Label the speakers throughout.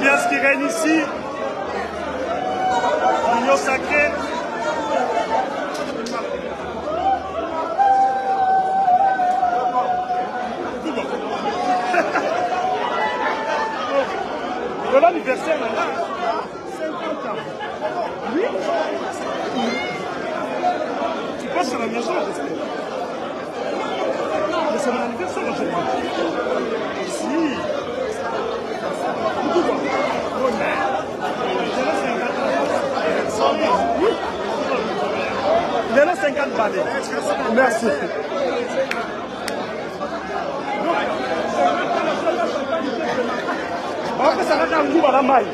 Speaker 1: J'aime bien ce qui règne ici. L'union sacrée. De l'anniversaire là, 50 ans. Oui Tu passes à la maison, j'espère. Mais c'est mon anniversaire aujourd'hui. Si. Allez, merci. bapesaka ta nguba na mai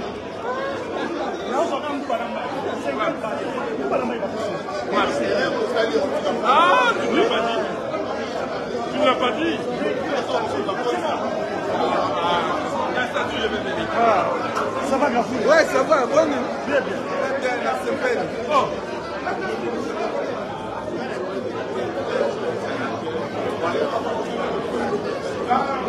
Speaker 1: Ah, tu ne l'as pas dit. Tu ne ah, l'as pas dit. Ah, ça va, Grafou Ouais, ça va, bonne. Bien, bien. Bien, la semaine. Oh. ああ。